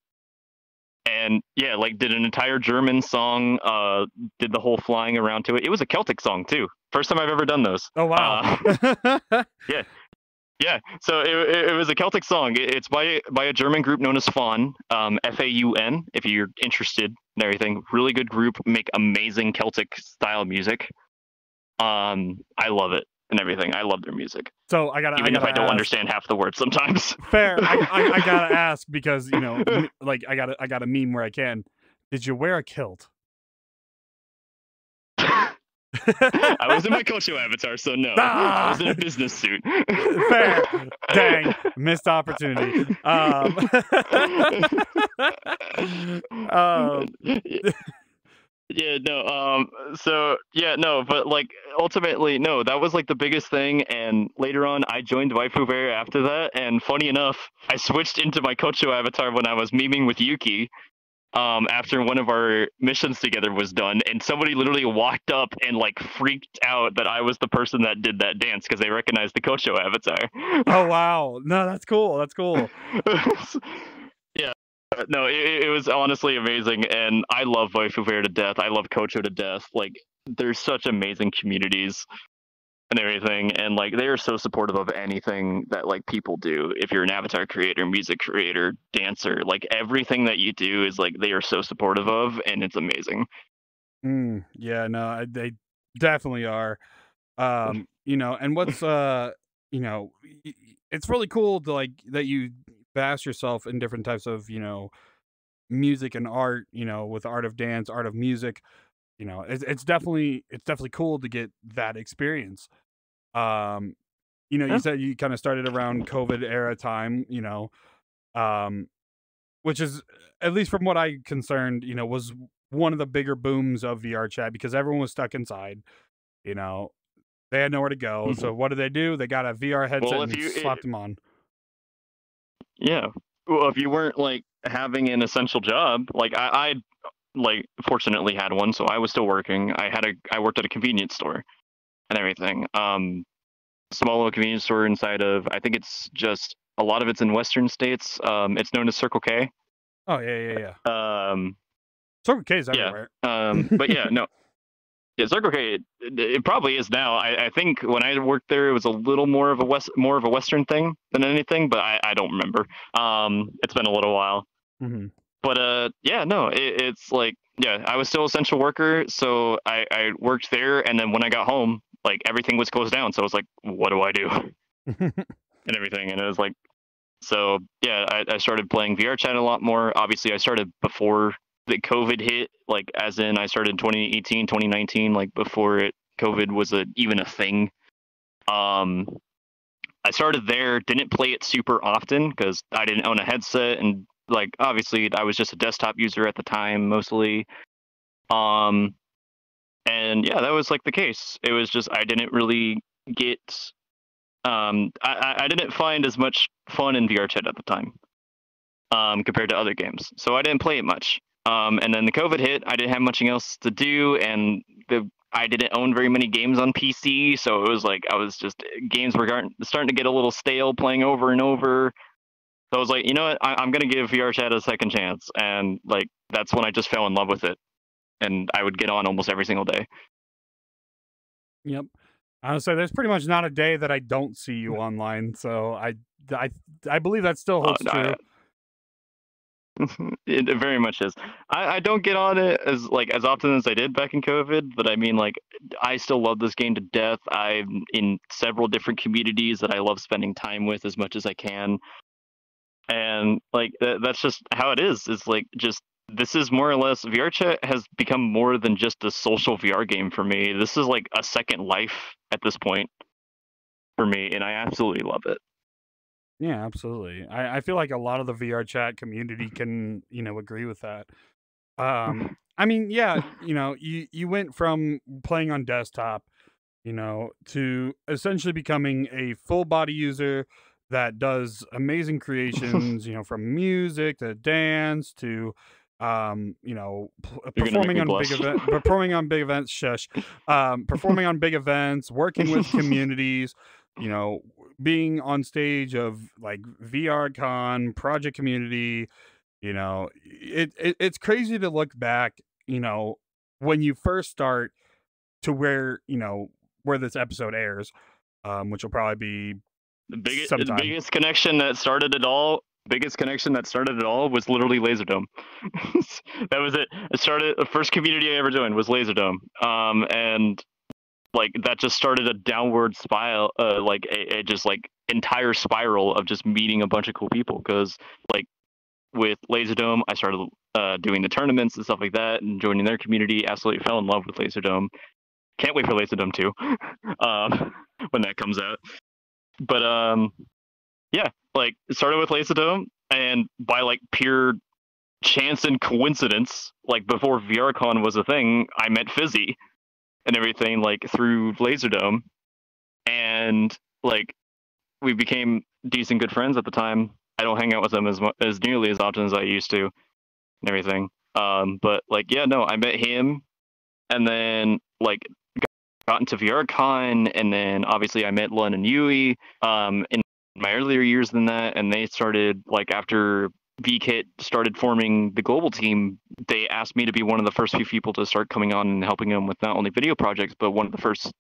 and yeah, like did an entire German song, uh, did the whole flying around to it. It was a Celtic song too. First time I've ever done those. Oh wow. Uh, yeah. Yeah, so it, it, was a Celtic song. It, it's by by a German group known as Faun, um, F A U N. If you're interested in everything, really good group, make amazing Celtic style music. Um, I love it and everything. I love their music. So I gotta, even I gotta if I don't ask, understand half the words sometimes. Fair. I, I, I gotta ask because you know, like I gotta, I gotta meme where I can. Did you wear a kilt? I was in my Kocho avatar, so no. I was in a business suit. Fair. Dang, missed opportunity. Um, um, yeah, no. Um. So yeah, no. But like, ultimately, no. That was like the biggest thing. And later on, I joined Waifu Fair after that. And funny enough, I switched into my Kocho avatar when I was memeing with Yuki. Um, after one of our missions together was done, and somebody literally walked up and like freaked out that I was the person that did that dance because they recognized the Kocho avatar. oh wow, no, that's cool. That's cool. yeah. No, it, it was honestly amazing, and I love Waifu to death. I love Kocho to death. Like, there's such amazing communities and everything, and like they are so supportive of anything that like people do. If you're an avatar creator, music creator, dancer, like everything that you do is like they are so supportive of, and it's amazing. Mm, yeah, no, I- they definitely are. Um, you know, and what's uh, you know, it's really cool to like that you vast yourself in different types of you know music and art. You know, with art of dance, art of music. You know, it's it's definitely it's definitely cool to get that experience. Um, you know, Yeah. you said you kind of started around COVID era time. You know, um, which is at least from what I concerned, you know, was one of the bigger booms of VR chat because everyone was stuck inside. You know, they had nowhere to go. Mhm. So what did they do? They got a VR headset Well, and you- slapped them on. Yeah. Well, if you weren't like having an essential job, like I, I like fortunately had one, so I was still working. I had a I worked at a convenience store and everything. Um, small little convenience store inside of I think it's just a lot of it's in western states. Um, it's known as Circle K. Oh yeah, yeah, yeah. Um, Circle K is Yeah. everywhere. um, but yeah, no. Yeah, Circle K. It, it probably is now. I, I think when I worked there, it was a little more of a west, more of a Western thing than anything. But I, I don't remember. Um, it's been a little while. hmm but uh yeah no it, it's like yeah i was still essential worker so I, I worked there and then when i got home like everything was closed down so i was like what do i do and everything and it was like so yeah I, I started playing vr chat a lot more obviously i started before the covid hit like as in i started in 2018 2019 like before it covid was a even a thing um i started there didn't play it super often because i didn't own a headset and like obviously I was just a desktop user at the time mostly. Um and yeah, that was like the case. It was just I didn't really get um I, I- I didn't find as much fun in VR chat at the time. Um compared to other games. So I didn't play it much. Um and then the COVID hit, I didn't have much else to do and the I didn't own very many games on PC, so it was like I was just games were starting to get a little stale playing over and over. So I was like, you know what? I, I'm gonna give VR chat a second chance, and like that's when I just fell in love with it, and I would get on almost every single day. Yep. I would say there's pretty much not a day that I don't see you online. So I, I, I believe that still Oh, holds no, true. I- it, very much is. I, I don't get on it as like as often as I did back in COVID, but I mean like I still love this game to death. I'm in several different communities that I love spending time with as much as I can, and like that, that's just how it is. It's like just this is more or less VR chat has become more than just a social VR game for me. This is like a second life at this point for me, and I absolutely love it. Yeah, absolutely. I, I feel like a lot of the VR chat community can, you know, agree with that. Um, I mean, yeah, you know, you you went from playing on desktop, you know, to essentially becoming a full body user that does amazing creations, you know, from music to dance to um, you know, You're performing on big blush. event, performing on big events, shush, um, performing on big events, working with communities, you know, being on stage of like VR Con, Projekt Community, you know, it, it it's crazy to look back, you know, when you first start to where, you know, where this episode airs, um, which will probably be The biggest, Sometime. the biggest connection that started it all, biggest connection that started it all was literally Laserdome. that was it. It started the first community I ever joined was Laserdome, um, and like that just started a downward spiral, uh, like a, a just like entire spiral of just meeting a bunch of cool people. Because like with Laserdome, I started uh, doing the tournaments and stuff like that, and joining their community. Absolutely fell in love with Laserdome. Can't wait for Laserdome 2 um, when that comes out. But um, yeah, like started with Laserdome, and by like pure chance and coincidence, like before VRCon was a thing, I met Fizzy and everything like through Laserdome, and like we became decent good friends at the time. I don't hang out with them as as nearly as often as I used to, and everything. Um, but like yeah, no, I met him, and then like got- into VRCon, and then obviously I met Lun and Yui. Um, in my earlier years than that, and they started like after VKet started forming the global team, they asked me to be one of the first few people to start coming on and helping them with not only video projects, but one of the first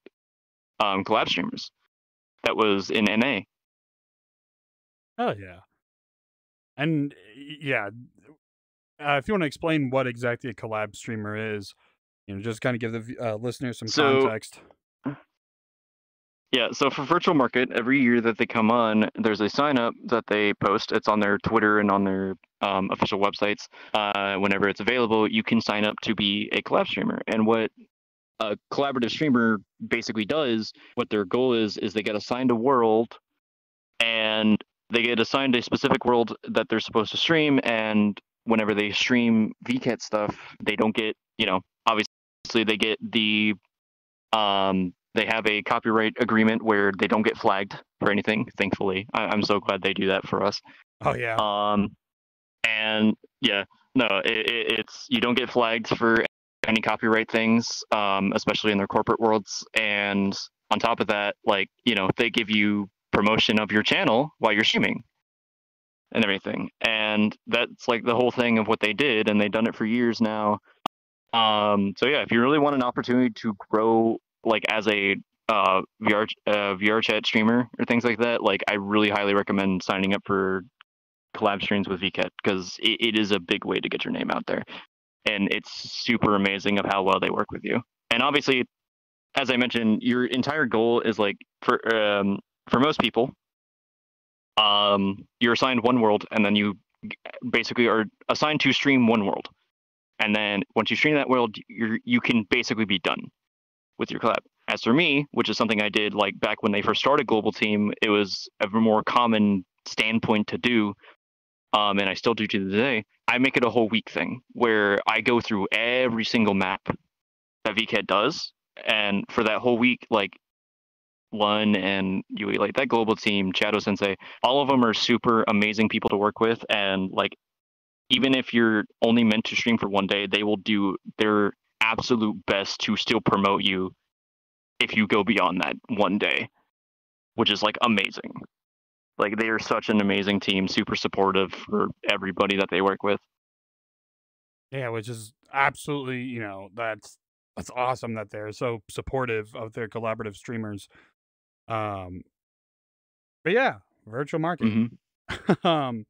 um, collab streamers that was in NA. Oh yeah, and yeah, uh, if you want to explain what exactly a collab streamer is, you know, just kind of give the uh, listeners some So- context. Yeah, so for Virtual Market, every year that they come on, there's a sign up that they post. It's on their Twitter and on their um, official websites. Uh, whenever it's available, you can sign up to be a collab streamer. And what a collaborative streamer basically does, what their goal is, is they get assigned a world and they get assigned a specific world that they're supposed to stream. And whenever they stream VKet stuff, they don't get, you know, obviously they get the um, they have a copyright agreement where they don't get flagged for anything. Thankfully, I, I'm so glad they do that for us. Oh yeah, Um, and yeah, no, it, it, it's you don't get flagged for any copyright things, um, especially in their corporate worlds. And on top of that, like you know, they give you promotion of your channel while you're streaming and everything. And that's like the whole thing of what they did, and they've done it for years now. Um, so yeah, if you really want an opportunity to grow, like as a uh, VR uh, VR chat streamer or things like that, like I really highly recommend signing up for collab streams with VKet because it, it is a big way to get your name out there, and it's super amazing of how well they work with you. And obviously, as I mentioned, your entire goal is like for um, for most people, um, you're assigned one world, and then you basically are assigned to stream one world, and then once you stream that world, you you can basically be done with your collab. As for me, which is something I did like back when they first started Global Team, it was a more common standpoint to do, um, and I still do to this day. I make it a whole week thing where I go through every single map that VKet does, and for that whole week, like Lun and Yui, like that global team, Shadow Sensei, all of them are super amazing people to work with, and like even if you're only meant to stream for one day, they will do their absolute best to still promote you if you go beyond that one day, which is like amazing. Like they are such an amazing team, super supportive for everybody that they work with. yeah, which is absolutely, you know, that's that's awesome that they're so supportive of their collaborative streamers. Um, but yeah, virtual marketing. Mhm. um,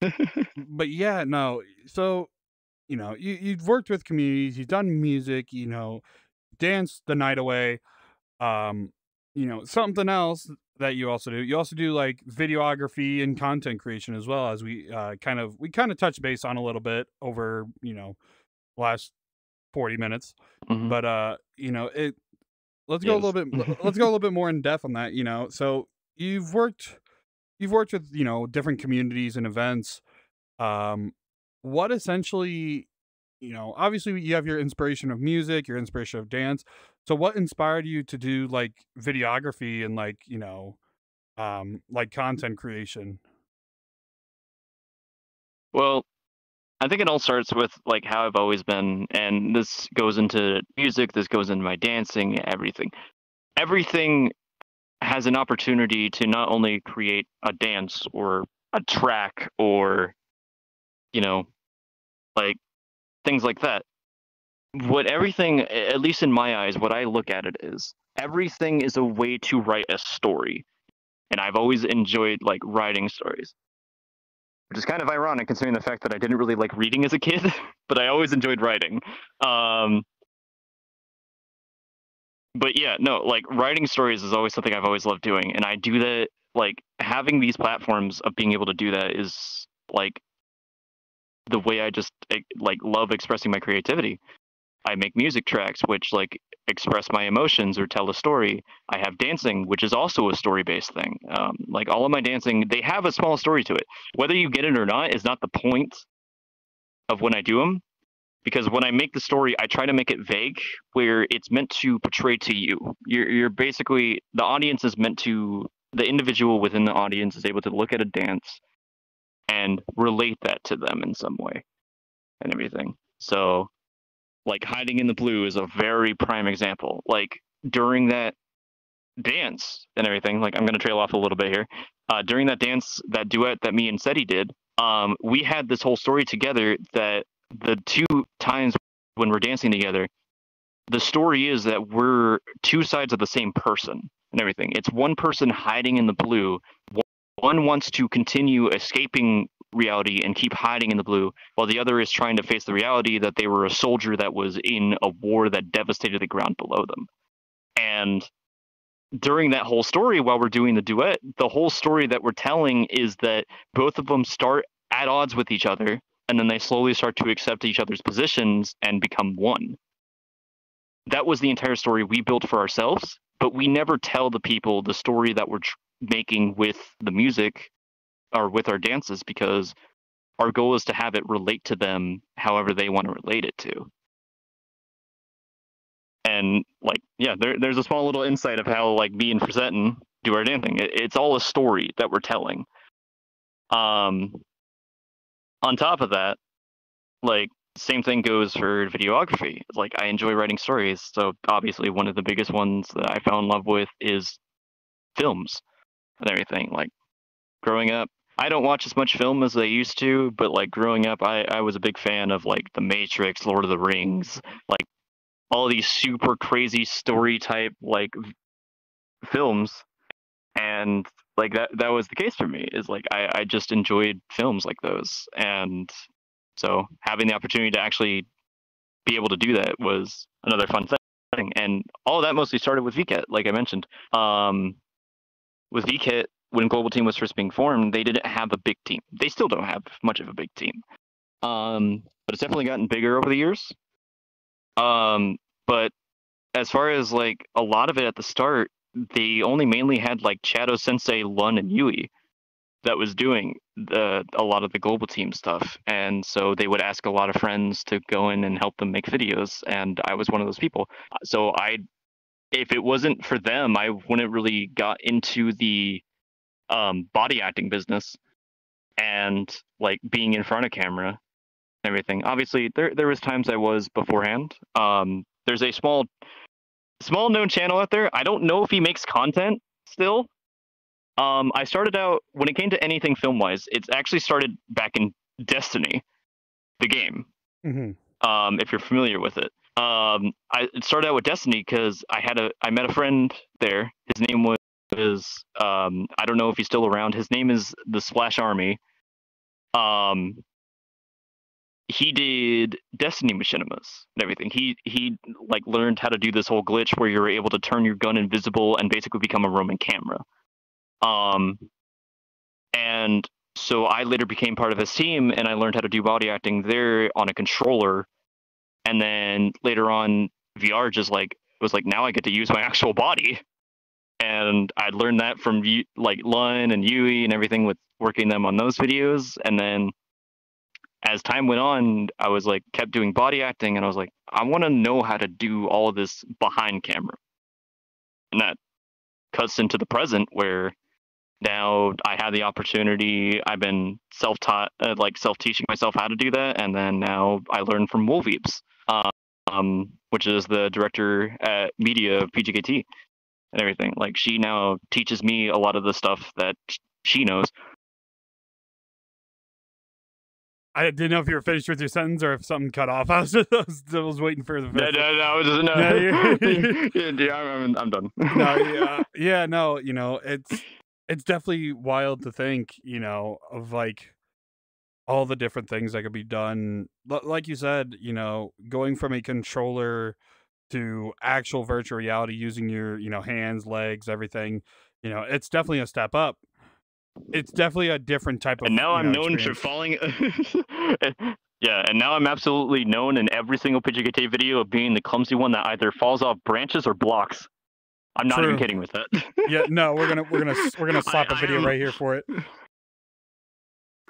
but yeah, no. So you know, you you've worked with communities, you've done music, you know, dance the night away. Um, you know, something else that you also do. You also do like videography and content creation as well as we uh kind of we kind of touch base on a little bit over, you know, last 40 minutes. Mhm. But uh, you know, it let's go a little bit let's go a little bit more in depth on that, you know. So you've worked you've worked with, you know, different communities and events. Um what essentially, you know, obviously you have your inspiration of music, your inspiration of dance. So what inspired you to do like videography and like, you know, um like content creation? Well, I think it all starts with like how I've always been, and this goes into music, this goes into my dancing, everything. Everything has an opportunity to not only create a dance or a track or, you know, like things like that. What everything, at least in my eyes, what I look at it is everything is a way to write a story. And I've always enjoyed like writing stories which is kind of ironic considering the fact that I didn't really like reading as a kid, but I always enjoyed writing. Um, but yeah, no, like writing stories is always something I've always loved doing, and I do that. Like having these platforms of being able to do that is like the way I just like love expressing my creativity. I make music tracks which like express my emotions or tell a story. I have dancing, which is also a story based thing. Um, like all of my dancing, they have a small story to it. Whether you get it or not is not the point of when I do them. Because when I make the story, I try to make it vague, where it's meant to portray to you. You're, you're basically the audience is meant to the individual within the audience is able to look at a dance and relate that to them in some way and everything. So like hiding in the blue is a very prime example. Like during that dance and everything like i'm going to trail off a little bit here. Uh, during that dance that duet that me and seti did um, we had this whole story together that the two times when we're dancing together the story is that we're two sides of the same person and everything. It's one person hiding in the blue one wants to continue escaping reality and keep hiding in the blue while the other is trying to face the reality that they were a soldier that was in a war that devastated the ground below them. And during that whole story, while we're doing the duet, the whole story that we're telling is that both of them start at odds with each other, and then they slowly start to accept each other's positions and become one. That was the entire story we built for ourselves, but we never tell the people the story that we're tr- making with the music or with our dances because our goal is to have it relate to them however they want to relate it to. And like, yeah, there, there's a small little insight of how like me and Frazetten do our dancing. It, it's all a story that we're telling. Um, on top of that, like same thing goes for videography. Like I enjoy writing stories, so obviously one of the biggest ones that I fell in love with is films and everything. Like growing up, I don't watch as much film as I used to, but like growing up, I, I was a big fan of like The Matrix, Lord of the Rings, like all these super crazy story type like films. And like that that was the case for me is like I, I just enjoyed films like those. And so having the opportunity to actually be able to do that was another fun thing. And all that mostly started with VKet, like I mentioned. Um, with VKet, when Global Team was first being formed, they didn't have a big team. They still don't have much of a big team. Um, but it's definitely gotten bigger over the years. Um, but as far as like a lot of it at the start, they only mainly had like Chato Sensei, Lun, and Yui that was doing the a lot of the global team stuff. And so they would ask a lot of friends to go in and help them make videos. And I was one of those people. So I if it wasn't for them, I wouldn't really got into the um, body acting business and like being in front of camera and everything. Obviously, there there was times I was beforehand. Um, there's a small small known channel out there. I don't know if he makes content still. Um, I started out when it came to anything film wise. It's actually started back in Destiny, the game hmm um, if you're familiar with it. Um, I it started out with Destiny because I had a I met a friend there. His name was is um I don't know if he's still around. His name is the Splash Army. Um he did Destiny machinimas and everything. He he like learned how to do this whole glitch where you're able to turn your gun invisible and basically become a Roman camera. Um and so I later became part of his team and I learned how to do body acting there on a controller. And then later on VR just like was like now I get to use my actual body and I'd learned that from like Lun and Yui and everything with working them on those videos. And then as time went on, I was like kept doing body acting, and I was like, I want to know how to do all of this behind camera, and that cuts into the present where now I have the opportunity. I've been self-taught, uh, like self-teaching myself how to do that, and then now I learned from Wolveeps, um, which is the director at media of PJKT and everything. Like she now teaches me a lot of the stuff that she knows. I didn't know if you were finished with your sentence or if something cut off. I was just, I was, I was waiting for the. No, no, no, I was just, no. yeah, yeah, I'm, I'm done. no, yeah, yeah, no. You know, it's it's definitely wild to think. You know, of like all the different things that could be done. Like you said, you know, going from a controller to actual virtual reality using your you know hands legs everything you know it's definitely a step up it's definitely a different type of and now i'm know, known experience. for falling yeah and now i'm absolutely known in every single PJKT video of being the clumsy one that either falls off branches or blocks i'm not True. even kidding with that yeah no we're gonna we're gonna we're gonna slap I, a video right here for it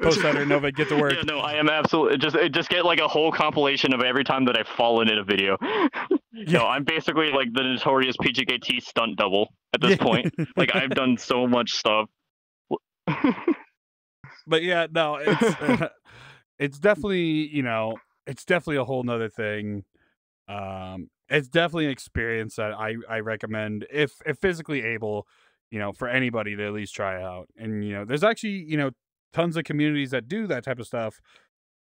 post that or Nova, get to work. Yeah, no, I am absolutely just just get like a whole compilation of every time that I've fallen in a video. yeah. No, I'm basically like the notorious PJKT stunt double at this yeah. point. Like I've done so much stuff. but yeah, no, it's uh, it's definitely you know it's definitely a whole nother thing. Um, it's definitely an experience that I I recommend if if physically able you know, for anybody to at least try out. And you know, there's actually you know tons of communities that do that type of stuff.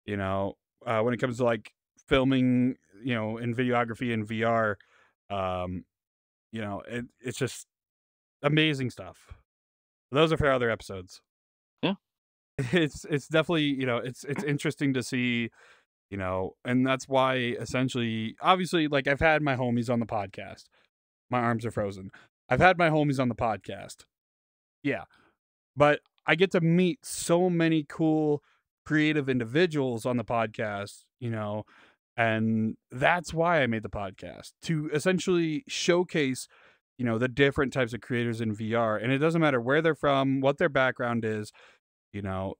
You know, uh, when it comes to like filming, you know, in videography and VR, um, you know, it, it's just amazing stuff. Those are for other episodes. Yeah, it's it's definitely you know it's it's interesting to see, you know, and that's why essentially, obviously, like I've had my homies on the podcast. My arms are frozen. I've had my homies on the podcast. Yeah. But I get to meet so many cool creative individuals on the podcast, you know, and that's why I made the podcast to essentially showcase, you know, the different types of creators in VR. And it doesn't matter where they're from, what their background is, you know,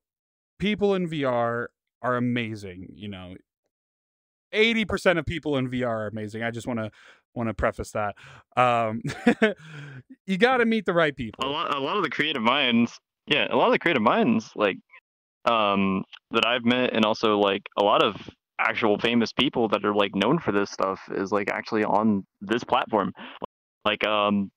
people in VR are amazing, you know. 80% of people in VR are amazing. I just want to want to preface that. Um, you got to meet the right people. A lot, a lot of the creative minds yeah, a lot of the creative minds like um that I've met and also like a lot of actual famous people that are like known for this stuff is like actually on this platform. Like um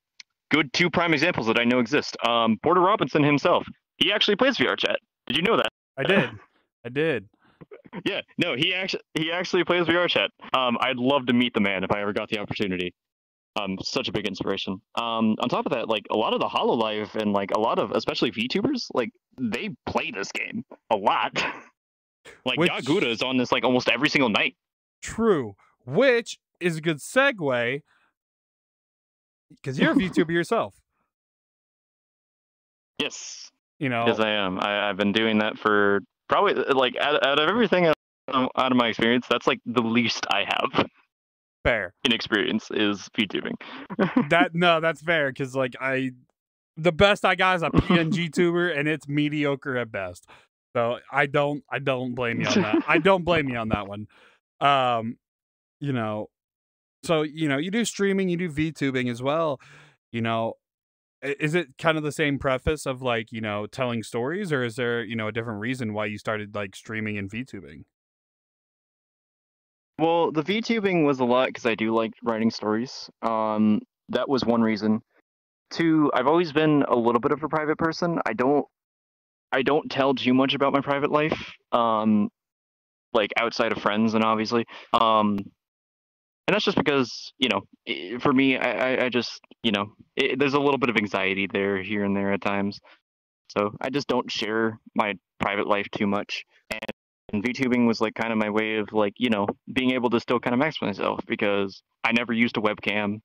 good two prime examples that I know exist. Um Porter Robinson himself. He actually plays VR chat. Did you know that? I did. I did. Yeah, no, he actually he actually plays VR chat. Um I'd love to meet the man if I ever got the opportunity um, such a big inspiration. Um, on top of that, like a lot of the Hololive and like a lot of especially VTubers, like they play this game a lot. like Which... Yaguda is on this like almost every single night. True. Which is a good segue because you're a VTuber yourself. Yes. You know, yes, I am. I, have been doing that for probably like out, out of everything out of my experience, that's like the least I have. Fair. Inexperience is VTubing. that no, that's fair because like I, the best I got is a PNG tuber, and it's mediocre at best. So I don't, I don't blame you on that. I don't blame you on that one. Um, you know, so you know, you do streaming, you do VTubing as well. You know, is it kind of the same preface of like you know telling stories, or is there you know a different reason why you started like streaming and VTubing? Well, the VTubing was a lot because I do like writing stories. Um, that was one reason. Two, I've always been a little bit of a private person. I don't, I don't tell too much about my private life. Um, like outside of friends and obviously. Um, and that's just because you know for me i i, just you know it, there's a little bit of anxiety there here and there at times so i just don't share my private life too much and, and vtubing was like kind of my way of like you know being able to still kind of max myself because i never used a webcam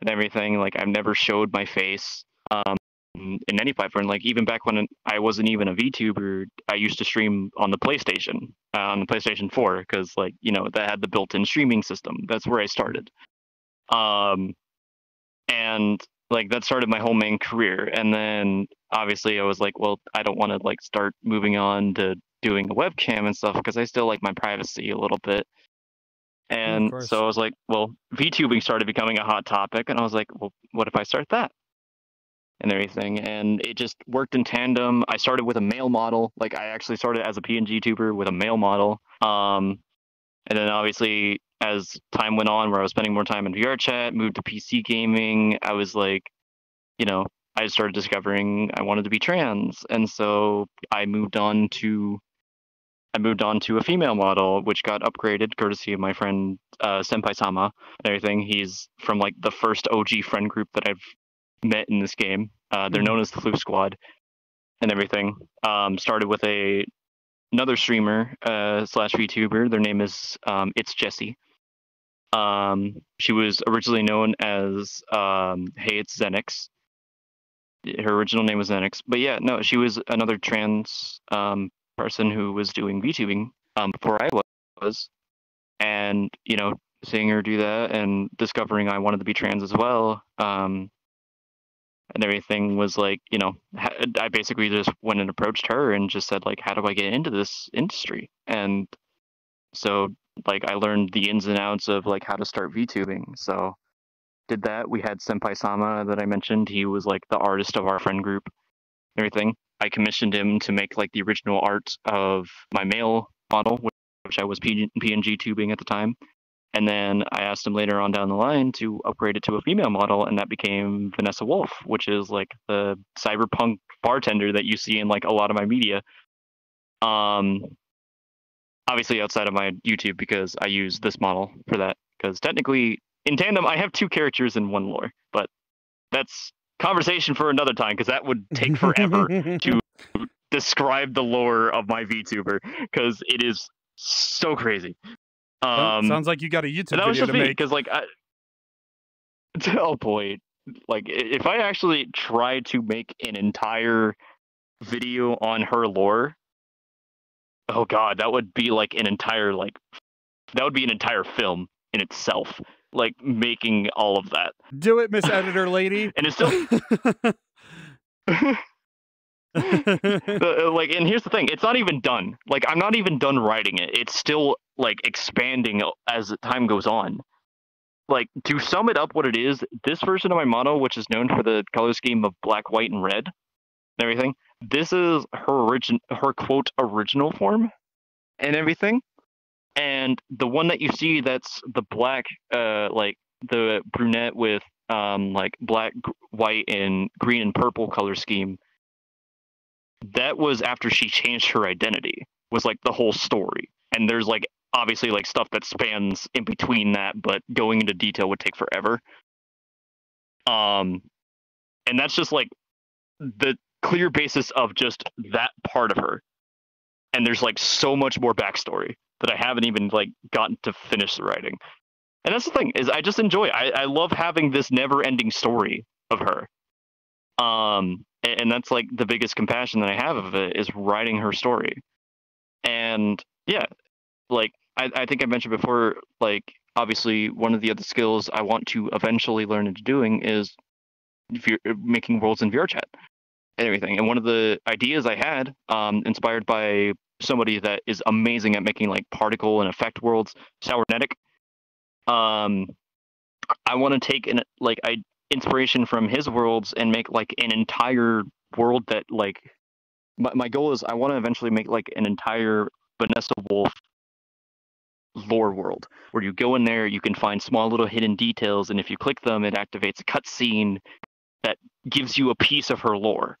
and everything like i've never showed my face um in any platform. Like even back when I wasn't even a VTuber, I used to stream on the PlayStation, uh, on the PlayStation 4, because like you know that had the built-in streaming system. That's where I started. Um, and like that started my whole main career. And then obviously I was like, well, I don't want to like start moving on to doing a webcam and stuff because I still like my privacy a little bit. And so I was like, well, VTubing started becoming a hot topic, and I was like, well, what if I start that? and everything and it just worked in tandem i started with a male model like i actually started as a png tuber with a male model um, and then obviously as time went on where i was spending more time in vr chat moved to pc gaming i was like you know i started discovering i wanted to be trans and so i moved on to I moved on to a female model, which got upgraded courtesy of my friend uh, Senpai Sama and everything. He's from like the first OG friend group that I've met in this game. Uh, they're mm-hmm. known as the Floof Squad and everything. Um, started with a another streamer uh, slash VTuber. Their name is um, It's Jessie. Um, she was originally known as um, Hey It's Xenix. Her original name was Xenix, but yeah, no, she was another trans um, person who was doing VTubing um, before I was, and you know, seeing her do that and discovering I wanted to be trans as well. Um, and everything was like, you know, I basically just went and approached her and just said, like, how do I get into this industry? And so, like, I learned the ins and outs of like how to start VTubing. So, did that. We had Senpai Sama that I mentioned. He was like the artist of our friend group, everything. I commissioned him to make like the original art of my male model, which I was PNG tubing at the time. And then I asked him later on down the line to upgrade it to a female model, and that became Vanessa Wolf, which is like the cyberpunk bartender that you see in like a lot of my media. Um, obviously outside of my YouTube because I use this model for that. Because technically, in tandem, I have two characters in one lore, but that's conversation for another time because that would take forever to describe the lore of my VTuber because it is so crazy. Um, Sounds like you got a YouTube that video to make. Because like, I, oh boy, like if I actually tried to make an entire video on her lore, oh god, that would be like an entire like that would be an entire film in itself. Like making all of that. Do it, Miss Editor Lady. and it's still Uh, like and here's the thing it's not even done like i'm not even done writing it it's still like expanding as time goes on like to sum it up what it is this version of my model which is known for the color scheme of black white and red and everything this is her origin her quote original form and everything and the one that you see that's the black uh like the brunette with um like black white and green and purple color scheme that was after she changed her identity was like the whole story. And there's like obviously like stuff that spans in between that but going into detail would take forever. Um and that's just like the clear basis of just that part of her. And there's like so much more backstory that i haven't even like gotten to finish the writing and that's the thing is i just enjoy it. i, I love having this never ending story of her um and that's like the biggest compassion that I have of it is writing her story. And yeah, like I, I think I mentioned before, like obviously one of the other skills I want to eventually learn into doing is making worlds in VRChat and everything. And one of the ideas I had, um, inspired by somebody that is amazing at making like particle and effect worlds, Sournetic. Um, I want to take an like I inspiration from his worlds and make like an entire world that like my, my goal is I want to eventually make like an entire Vanessa Wolf lore world where you go in there, you can find small little hidden details, and if you click them, it activates a cutscene that gives you a piece of her lore.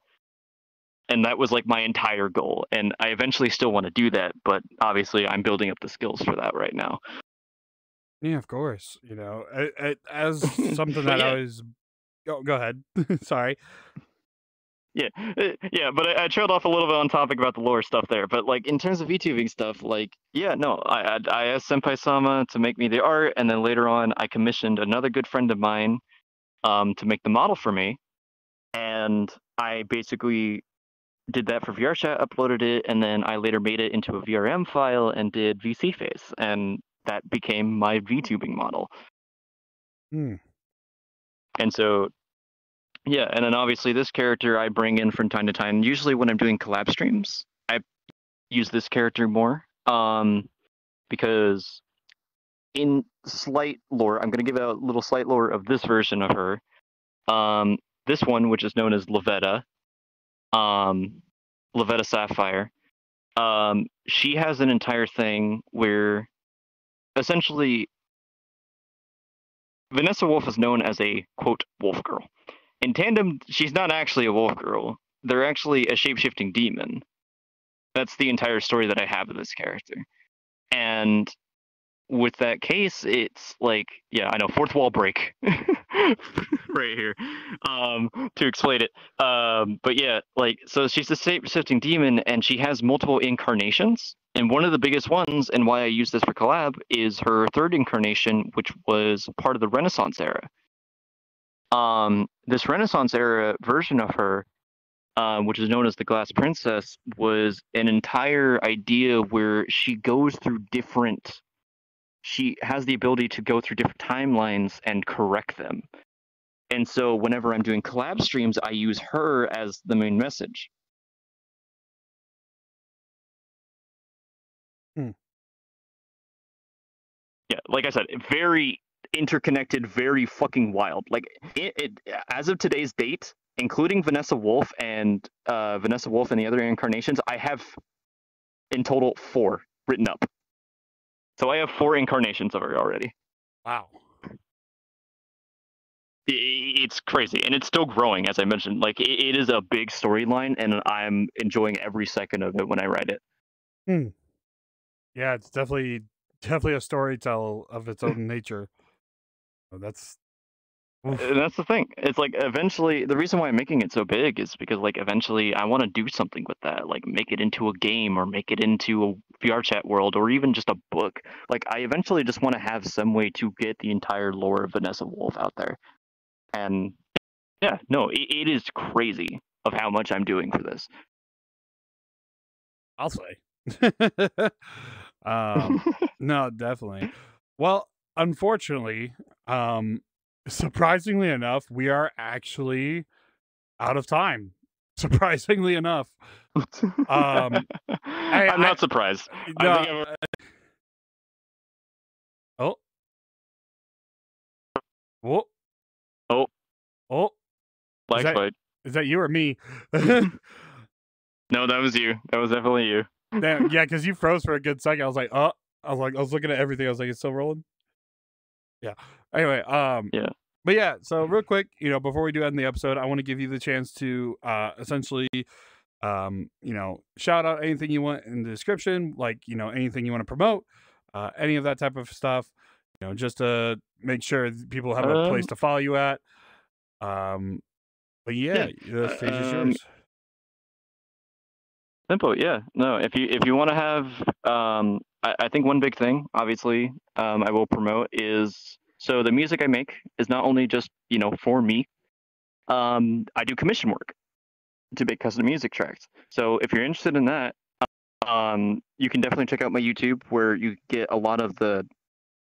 And that was like my entire goal. And I eventually still want to do that, but obviously I'm building up the skills for that right now. Yeah, of course. You know, it, it, as something that yeah. I was. Go, go ahead. Sorry. Yeah, uh, yeah, but I, I, trailed off a little bit on topic about the lore stuff there. But like in terms of VTubing stuff, like yeah, no, I I, I asked Senpai Sama to make me the art, and then later on I commissioned another good friend of mine, um, to make the model for me, and I basically did that for VRChat, uploaded it, and then I later made it into a VRM file and did VSeeFace, and that became my VTubing model. Hmm. And so yeah, and then obviously this character I bring in from time to time. Usually when I'm doing collab streams, I use this character more. Um, because in slight lore, I'm gonna give a little slight lore of this version of her. Um, this one, which is known as Lavetta, um, Lavetta Sapphire. Um, she has an entire thing where essentially Vanessa Wolf is known as a quote wolf girl in tandem, she's not actually a wolf girl. They're actually a shapeshifting demon. That's the entire story that I have of this character. And with that case, it's like, yeah, I know, fourth wall break right here um, to explain it. Um, but yeah, like, so she's a shapeshifting demon and she has multiple incarnations. And one of the biggest ones, and why I use this for collab, is her third incarnation, which was part of the Renaissance era um, this Renaissance era version of her, um, which is known as the Glass Princess, was an entire idea where she goes through different. She has the ability to go through different timelines and correct them. And so, whenever I'm doing collab streams, I use her as the main message. Hmm. Yeah, like I said, very interconnected, very fucking wild. Like it, it as of today's date, including Vanessa Wolf and uh, Vanessa Wolf and the other incarnations, I have in total four written up. So I have four incarnations of her already. Wow. It's crazy, and it's still growing, as I mentioned. Like it, it is a big storyline, and I'm enjoying every second of it when I write it. Hmm. Yeah, it's definitely definitely a storytell of its own nature. Oh, that's and that's the thing. It's like eventually the reason why I'm making it so big is because like eventually I want to do something with that, like make it into a game or make it into a VR chat world or even just a book. Like I eventually just want to have some way to get the entire lore of Vanessa Wolf out there. And yeah, no, it, it is crazy of how much I'm doing for this. I'll say. um, no, definitely. Well, unfortunately, um, surprisingly enough, we are actually out of time. Surprisingly enough. Um, I, am not surprised. No, uh, oh. Oh. Oh. Oh. Black is that, is that you or me? no, that was you. That was definitely you. Yeah, because you froze for a good second. I was like, oh, I was like, I was looking at everything. I was like, it's still rolling. Yeah. Anyway, um Yeah. But yeah, so real quick, you know, before we do end the episode, I want to give you the chance to uh essentially um, you know, shout out anything you want in the description, like, you know, anything you want to promote, uh any of that type of stuff, you know, just to make sure people have a place Um to follow you at. Um but yeah, Yeah. the stage is Um yours. Simple, yeah. No, if you if you want to have, um, I, I think one big thing, obviously, um, I will promote is so the music I make is not only just you know for me. Um, I do commission work to make custom music tracks. So if you're interested in that, um, you can definitely check out my YouTube where you get a lot of the.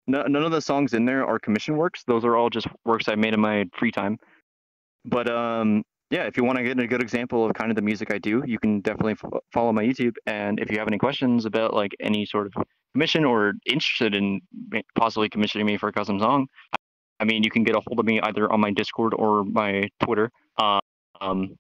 No, none of the songs in there are commission works. Those are all just works I made in my free time. But um, yeah, if you want to get a good example of kind of the music I do, you can definitely f- follow my YouTube. And if you have any questions about like any sort of commission or interested in possibly commissioning me for a custom song, I mean, you can get a hold of me either on my Discord or my Twitter. Um,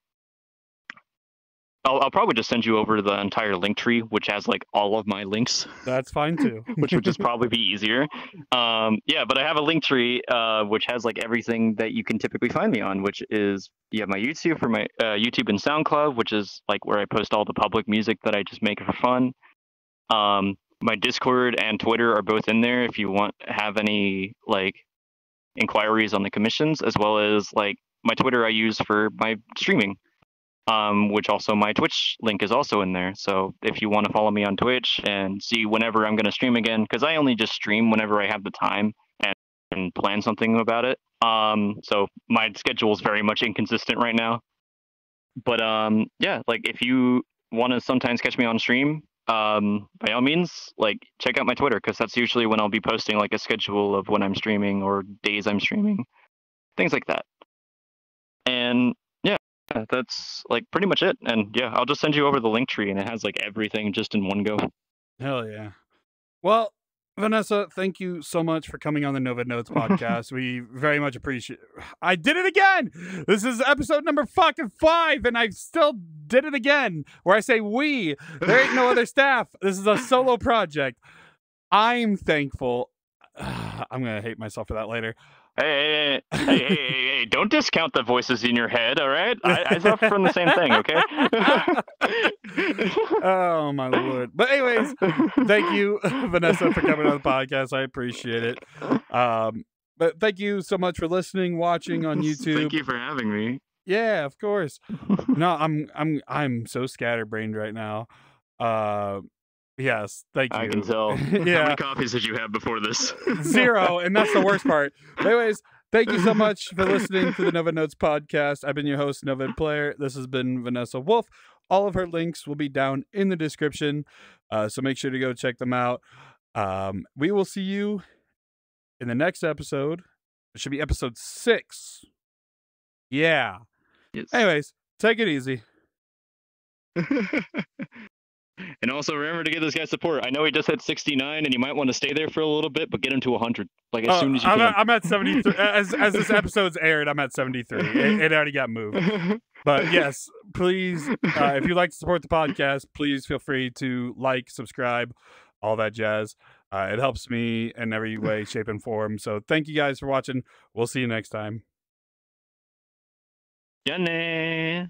I'll, I'll probably just send you over the entire link tree, which has like all of my links, That's fine too. which would just probably be easier. Um, yeah, but I have a link tree uh, which has like everything that you can typically find me on, which is you have my YouTube for my uh, YouTube and SoundCloud, which is like where I post all the public music that I just make for fun. Um, my Discord and Twitter are both in there if you want have any like inquiries on the commissions, as well as like my Twitter I use for my streaming. Um, which also my Twitch link is also in there. So if you want to follow me on Twitch and see whenever I'm going to stream again, because I only just stream whenever I have the time and, and plan something about it. Um, so my schedule is very much inconsistent right now. But um, yeah, like if you want to sometimes catch me on stream, um, by all means, like check out my Twitter because that's usually when I'll be posting like a schedule of when I'm streaming or days I'm streaming, things like that. And yeah, that's like pretty much it. And yeah, I'll just send you over the link tree and it has like everything just in one go. Hell yeah. Well, Vanessa, thank you so much for coming on the Noved Notes podcast. we very much appreciate. I did it again. This is episode number fucking five, and I still did it again. Where I say we. There ain't no other staff. This is a solo project. I'm thankful. I'm gonna hate myself for that later. Hey, hey, hey, hey, don't discount the voices in your head, all right? I, I suffer from the same thing, okay? oh, my lord. But, anyways, thank you, Vanessa, for coming on the podcast. I appreciate it. Um, but thank you so much for listening, watching on YouTube. Thank you for having me. Yeah, of course. no, I'm I'm I'm so scatterbrained right now. Uh Yes, thank you. I can tell. yeah. How many coffees did you have before this? Zero, and that's the worst part. But anyways, thank you so much for listening to the Noved Notes podcast. I've been your host, Noved Player. This has been Vanessa Wolf. All of her links will be down in the description, uh, so make sure to go check them out. Um, we will see you in the next episode. It should be episode six. Yeah. Yes. Anyways, take it easy. And also remember to give this guy support. I know he just hit 69, and you might want to stay there for a little bit, but get him to 100, like as uh, soon as you I'm can. At, I'm at 73. as as this episode's aired, I'm at 73. It, it already got moved. But yes, please, uh, if you'd like to support the podcast, please feel free to like, subscribe, all that jazz. Uh, it helps me in every way, shape, and form. So thank you guys for watching. We'll see you next time. Yeah,